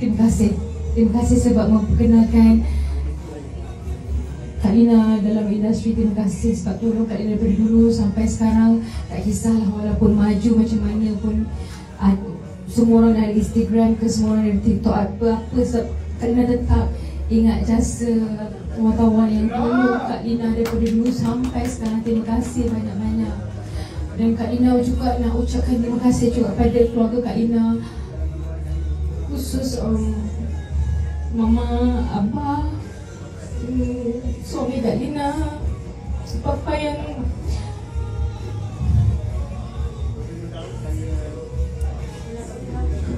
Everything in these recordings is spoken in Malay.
Terima kasih. Terima kasih sebab memperkenalkan Kak Lina dalam industri. Terima kasih sebab tolong Kak Lina daripada dulu sampai sekarang tak kisahlah walaupun maju macam mana pun. Uh, semua orang dari Instagram ke semua orang dari TikTok apa-apa sebab Kak Lina tetap ingat jasa wartawan yang tolong Kak Lina daripada dulu sampai sekarang. Terima kasih banyak-banyak. Dan Kak Lina juga nak ucapkan terima kasih juga pada keluarga Kak Lina khusus um, Mama, Abah, hmm, suami Kak Lina, Papa yang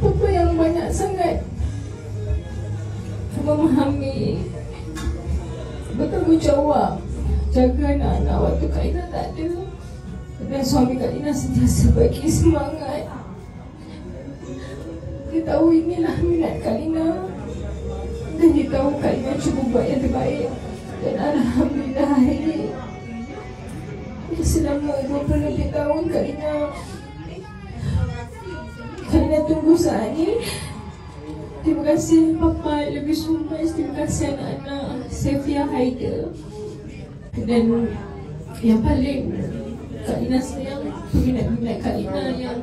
Papa yang banyak sangat memahami bertanggung jawab jaga anak-anak waktu Kak Lina tak ada. Dan suami Kak Lina sentiasa bagi semangat dia tahu inilah minat Kak Lina. Dan dia tahu Kak Lina cuba buat yang terbaik. Dan Alhamdulillah hari ini selama 20 lebih tahun Kak Lina. Kak Lina tunggu saat ini Terima kasih Papa lebih sumpah Terima kasih anak-anak Sefia Haida Dan yang paling Kak Lina sayang Peminat-peminat Kak Lina yang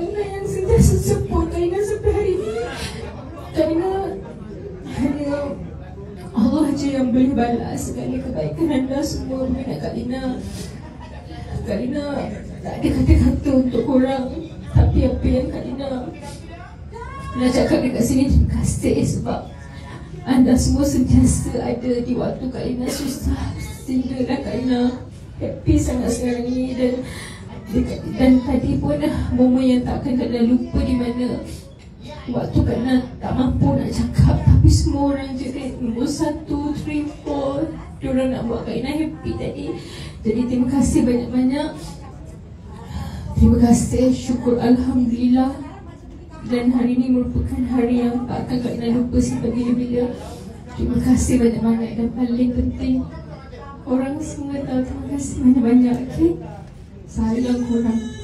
Lina yang sentiasa support Kak Lina sampai hari ini. Kak Lina hanya Allah je yang boleh balas segala kebaikan anda semua. Lina. Kak Lina tak ada kata-kata untuk korang. Tapi apa yang Kak Lina? Nak cakap dekat sini terima kasih sebab anda semua sentiasa ada di waktu Kak Lina. Susah Sehingga Kak Lina. Happy sangat sekarang ni dan dan tadi pun momen yang tak akan Lina lupa di mana. Waktu Lina tak mampu nak cakap Tapi semua orang jadi nombor satu, three, four Diorang nak buat Kak Lina happy tadi. Jadi terima kasih banyak-banyak. Terima kasih, syukur Alhamdulillah. Dan hari ini merupakan hari yang tak akan Kak Lina lupa sampai bila-bila. Terima kasih banyak-banyak dan paling penting Orang semua tahu terima kasih banyak-banyak, okay? Sayang korang